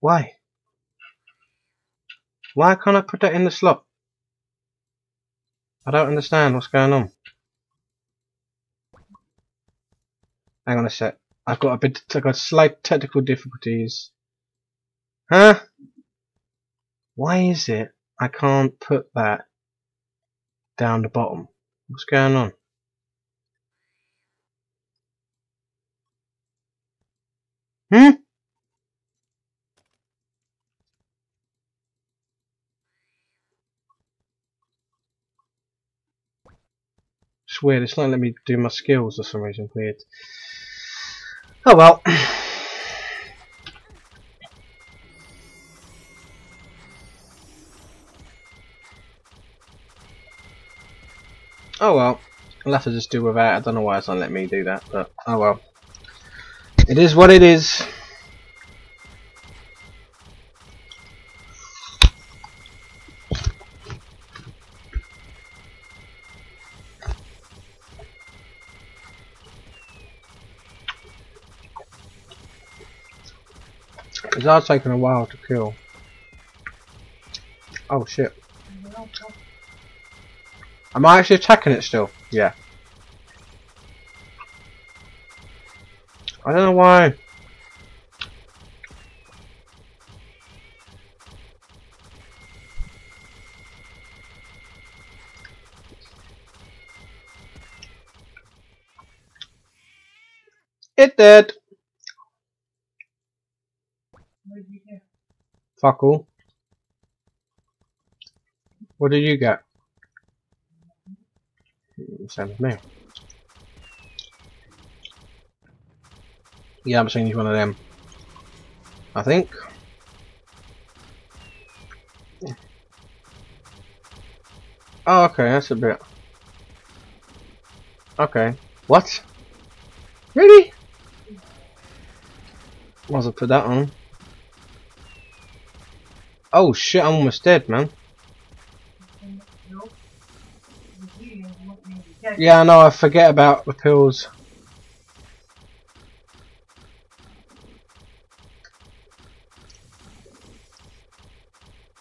Why? Why can't I put that in the slot? I don't understand what's going on. Hang on a sec. I've got a bit, I've got slight technical difficulties. Huh? Why is it I can't put that down the bottom? What's going on? Hmm? It's weird, it's not letting me do my skills for some reason, weird. Oh well. Oh well. I'll have to just do without. I don't know why it's not letting me do that, but oh well. It is what it is. It's are taking a while to kill. Oh shit. Am I actually attacking it still? Yeah. I don't know why. It did. Fuck all. What did you get? Same as me. Yeah, I'm saying he's one of them. I think. Oh, okay, that's a bit. Okay. What? Really? Was I put that on? Oh shit, I'm almost dead, man. Yeah, I know, I forget about the pills.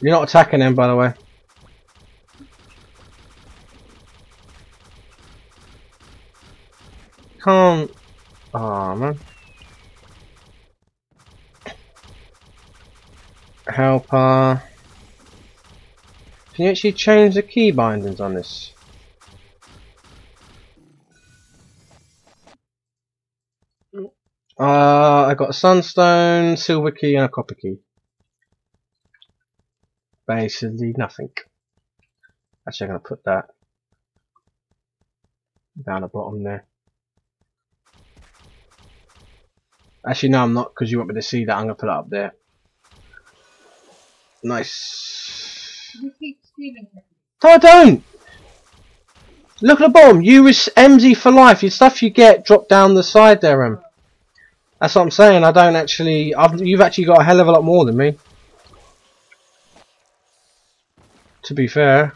You're not attacking him, by the way. Can't... Oh, man. Helper. Can you actually change the key bindings on this? Uh, I got a sunstone, silver key, and a copper key. Basically nothing. Actually, I'm going to put that down the bottom there. Actually, no, I'm not, because you want me to see that. I'm going to put it up there. Nice. You keep stealing it. No, I don't! Look at the bottom. You is MZ for life. Your stuff you get dropped down the side there, Em. That's what I'm saying. I don't actually. I've, you've actually got a hell of a lot more than me. To be fair.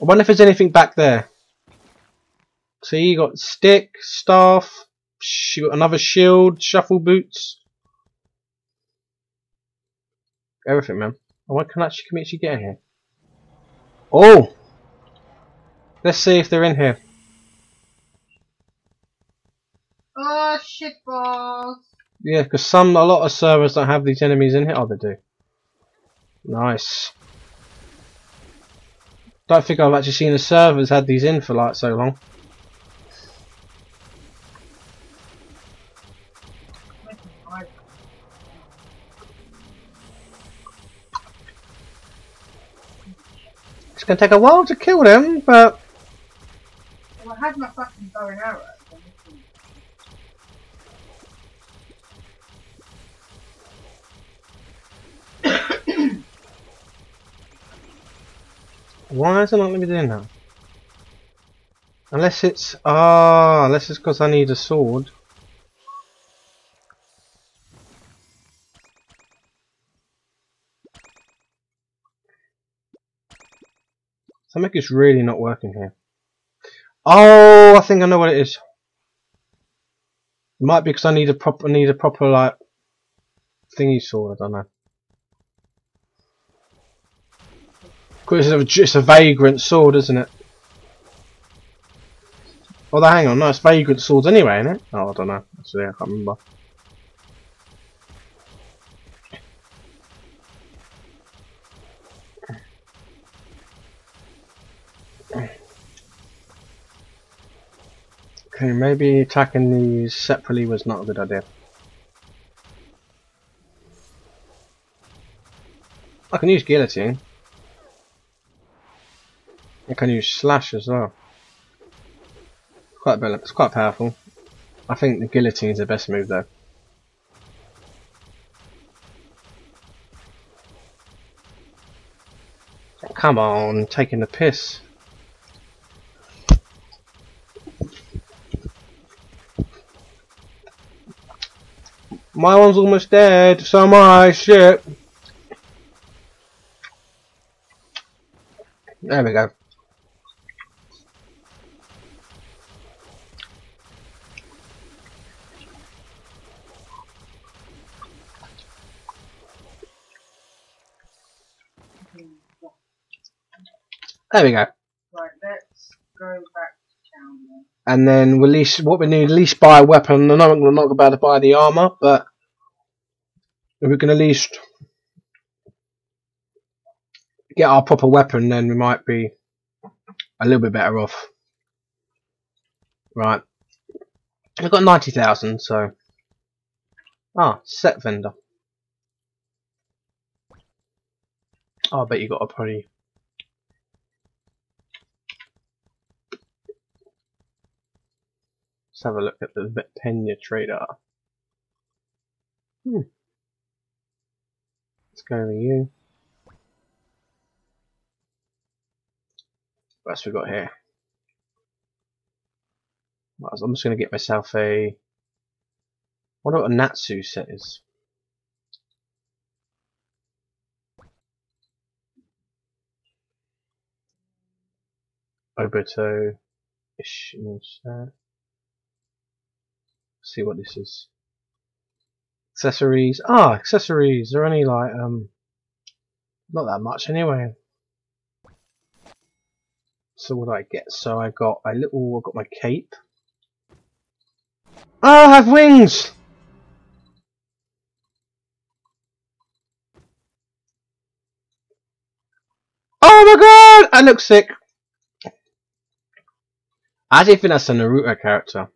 I wonder if there's anything back there. See, you got stick, staff, sh another shield, shuffle boots. Everything, man. Oh, what can actually can we actually get in here? Oh! Let's see if they're in here. Oh, shit balls. Yeah, because some, a lot of servers don't have these enemies in here. Oh, they do. Nice. Don't think I've actually seen the servers had these in for like so long. Gonna take a while to kill them, but Well, I had my fucking bow and arrow. why is it not let me do that? Unless it's ah, unless it's because I need a sword. Something is really not working here. Oh, I think I know what it is. It might be because I need a proper need a proper like thingy sword, I don't know. It's a, just a vagrant sword, isn't it? Oh, hang on, no, it's vagrant swords anyway, isn't it? Oh, I don't know. Actually, I can't remember. Okay, maybe attacking these separately was not a good idea. I can use guillotine. I can use slash as well. Quite a it's quite powerful. I think the guillotine's the best move though. Come on, taking the piss. My one's almost dead, so am I, shit. There we go. There we go. Right, let's go back to town then. And then release what we need, at least buy a weapon. I know I'm not about to buy the armor, but if we can at least get our proper weapon, then we might be a little bit better off. Right. We've got 90,000, so. Ah, set vendor. Oh, I bet you got a pretty. Let's have a look at the Penya trader. Hmm. Let's go to you. What else we got here? So I'm just going to get myself a. What a Natsu set is. Obito Ishin set. See what this is. Accessories. Ah, accessories. They're only like um, not that much anyway. So what do I get? So I got a little. I got my cape. Oh, I have wings. Oh my god! I look sick. I actually think that's a Naruto character.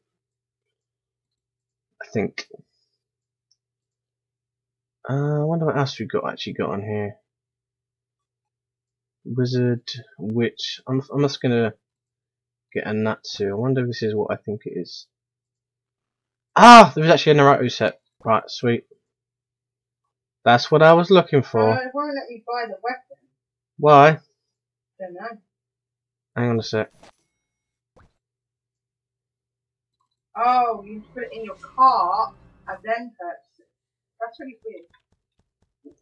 I think. Uh, I wonder what else we've got actually got on here. Wizard, Witch. I'm, I'm just gonna get a Natsu. I wonder if this is what I think it is. Ah, there was actually a Naruto set. Right, sweet. That's what I was looking Oh, for. it won't let me buy the weapon. Why? Don't know. Hang on a sec. Oh, you put it in your cart and then purchase it. That's really weird.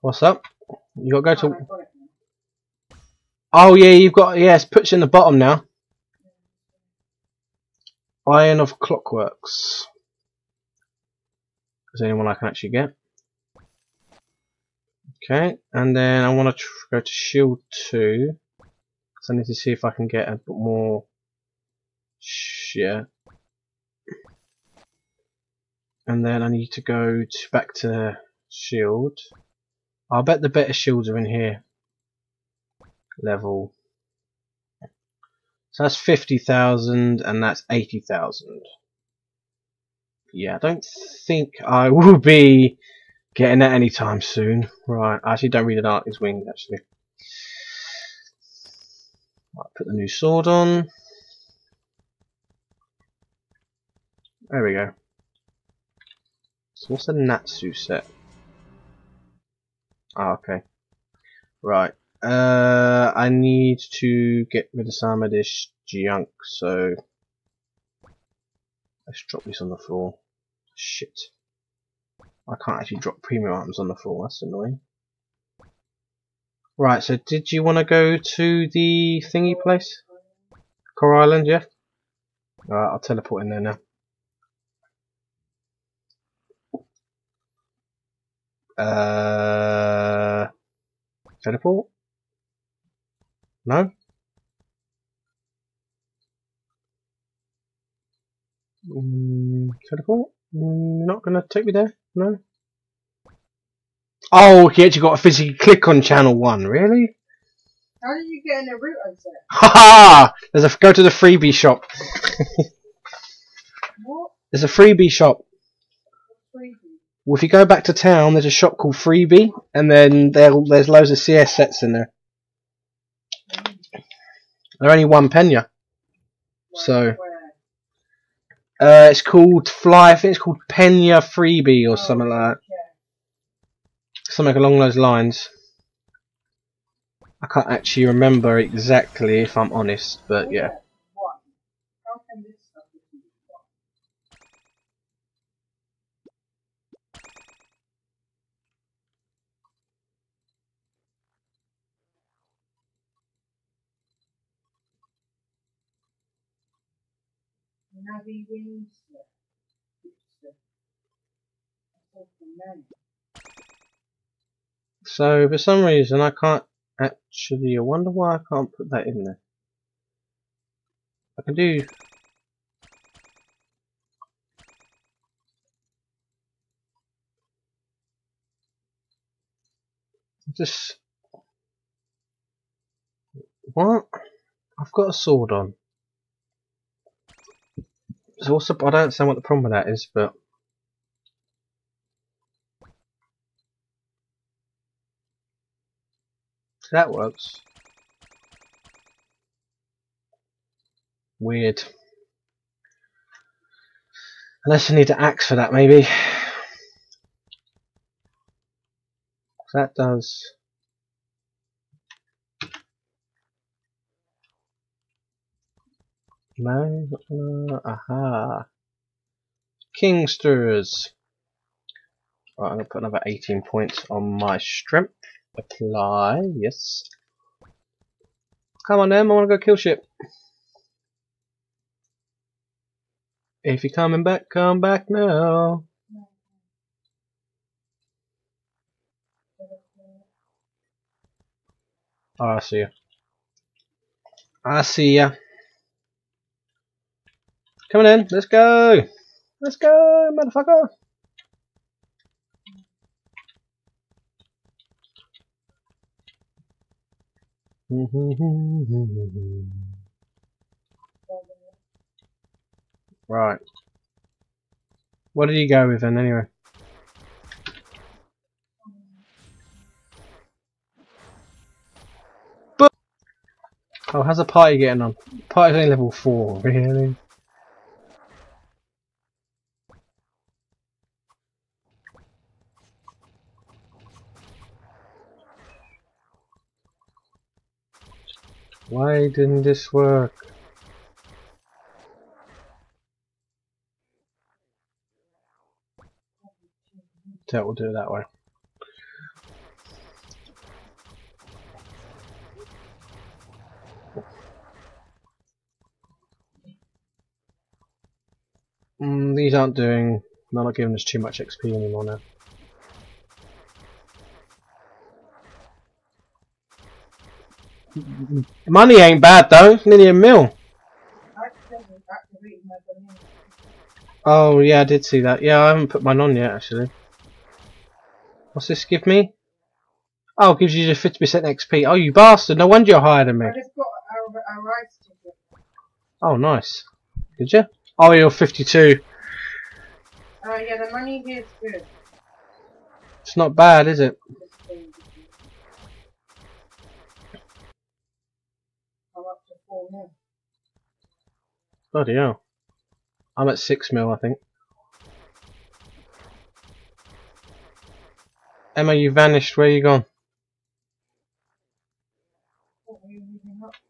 What's up? You gotta go Oh, to. Got it now. Oh yeah, you've got. Yes, puts in the bottom now. Iron of Clockworks. Is there anyone I can actually get? Okay, and then I want to go to Shield 2. So I need to see if I can get a bit more. Sh yeah. And then I need to go to back to Shield. I'll bet the better shields are in here. Level. So that's 50,000 and that's 80,000. Yeah, I don't think I will be getting that anytime soon. Right, I actually don't really like his wings actually. Right, put the new sword on. There we go. So what's the Natsu set? Ah, okay. Right. Uh, I need to get rid of some of this junk, so let's drop this on the floor. Shit. I can't actually drop premium items on the floor, that's annoying. Right, so did you want to go to the thingy place? Core Island, yeah? Alright, I'll teleport in there now. Uh, teleport? No? Mm, teleport? Mm, not gonna take me there? No? Oh, he actually got to physically click on channel one, really? How did you get in the route I? Ha ha! There's a go to the freebie shop. What? There's a freebie shop. Crazy. Well, if you go back to town, there's a shop called Freebie, and then there, there's loads of CS sets in there. They're only one penya. So-? Uh, it's called Fly. I think it's called Penya Freebie or something like that. Something along those lines. I can't actually remember exactly, if I'm honest, but yeah. This stuff So for some reason I can't actually. I wonder why I can't put that in there. I can do. Just what? I've got a sword on. So the, I don't understand what the problem with that is, but that works. Weird. Unless I need an axe for that, maybe. That does. No, aha. Kingsters. Right, I'm gonna put another 18 points on my strength. Apply, yes. Come on then, I wanna go kill ship. If you're coming back, come back now. Oh, I see ya. I see ya. Coming in, let's go. Let's go, motherfucker. Right. What did you go with then, anyway? Oh, how's the party getting on? Party's only level 4, really? Why didn't this work? So we'll do it that way. Mm, these aren't doing. They're not giving us too much XP anymore now. Money ain't bad though. Nearly a mil. Oh yeah, I did see that. Yeah, I haven't put mine on yet actually. What's this give me? Oh, it gives you just 50% XP. Oh, you bastard! No wonder you're higher than me. I just got a, a rice ticket. Oh, nice. Did you? Oh, you're 52. Uh, yeah, the money here is good. It's not bad, is it? This thing. I'm four mil. Bloody hell. I'm at 6 mil, I think. Emma, you vanished. Where you gone?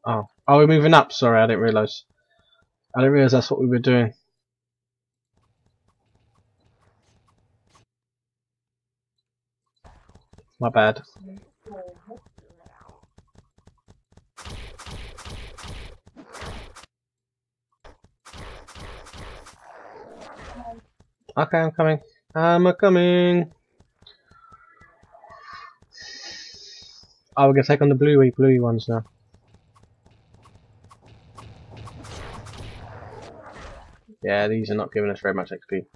Oh. Oh, we're moving up. Sorry, I didn't realise. I didn't realise that's what we were doing. My bad. Okay, I'm coming. I'm a coming. Oh, we're gonna take on the bluey, bluey ones now. Yeah, these are not giving us very much XP.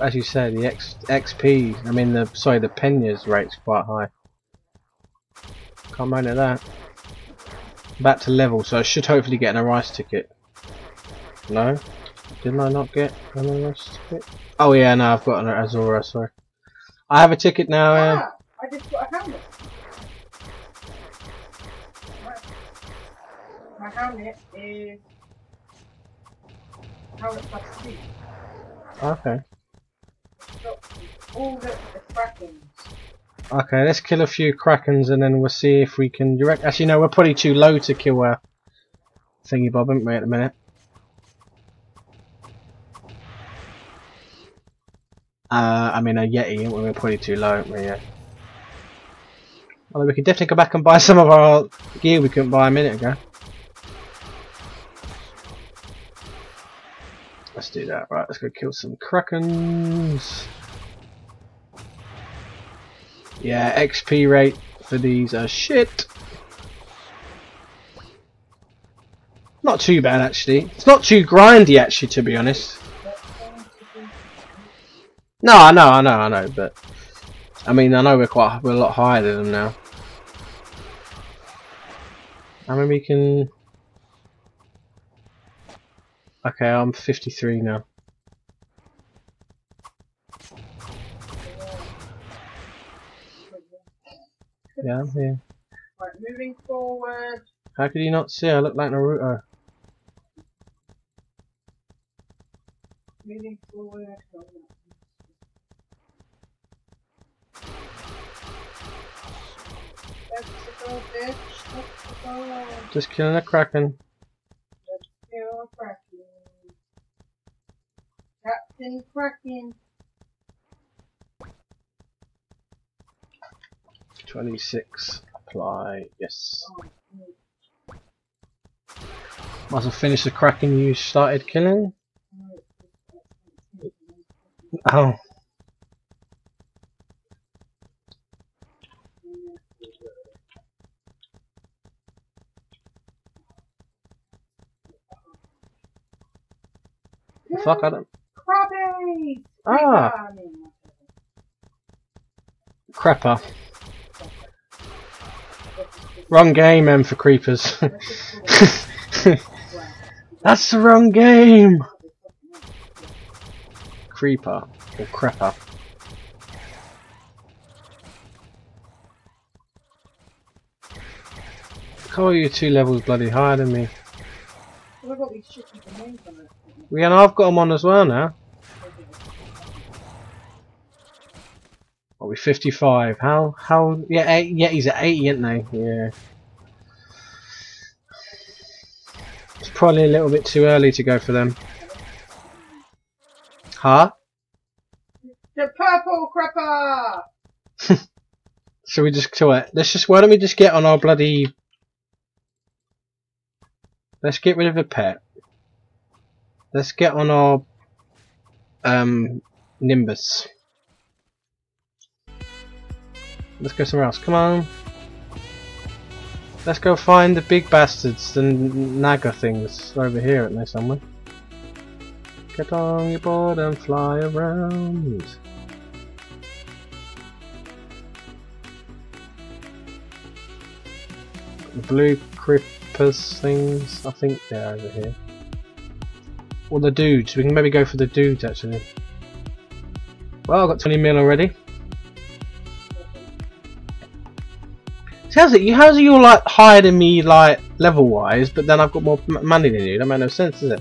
As you said, the X, XP, I mean the, sorry, the Penyas rate's quite high. Can't moan at that. Back to level, so I should hopefully get an Arise ticket. No? Didn't I not get an Arise ticket? Oh yeah, no, I've got an Azora, sorry. I have a ticket now, Ah, I just got a helmet. My, my helmet is helmet plus two. Okay. All the, the krakens. Okay, let's kill a few Krakens and then we'll see if we can direct. Actually, no, we're probably too low to kill a thingy bob, aren't we, at the minute? Uh, I mean, a Yeti, we? we're probably too low, aren't we? Yeah. Although we definitely go back and buy some of our gear we couldn't buy a minute ago. Let's do that. Right, let's go kill some Krakens. Yeah, XP rate for these are shit. Not too bad actually. It's not too grindy actually, to be honest. No, I know, I know, I know, but I mean, I know we're quite we're a lot higher than them now. I mean, we can. Okay, I'm 53 now. Yeah, I'm here. Right, moving forward. How could you not see? I look like Naruto. Moving forward. Go, bitch. Let's go. Just killing a kraken. Kill Kraken. Captain Kraken. 26. Apply. Yes. Might as well finish the kraken you started killing. Oh. Fuck, I don't. Krabby! Ah. Crapper. Wrong game, M for creepers. That's the wrong game! Creeper. Or crapper. How are you two levels bloody higher than me? At these shitty domains on it. Yeah, and I've got them on as well now. Are we 55? How, how, yeah, eight, yeah, he's at 80, isn't they? Yeah. It's probably a little bit too early to go for them. Huh? The purple crapper! Shall we just kill it? Let's just, why don't we just get on our bloody... Let's get rid of the pet. Let's get on our, um, Nimbus. Let's go somewhere else. Come on. Let's go find the big bastards, the Naga things over here, aren't they somewhere? Get on your board and fly around. Blue creepers things, I think they're over here. Or the dudes, we can maybe go for the dudes actually. Well, I've got 20 mil already. How's it? You how's it you're like higher than me like level wise, but then I've got more money than you? That makes no sense, does it?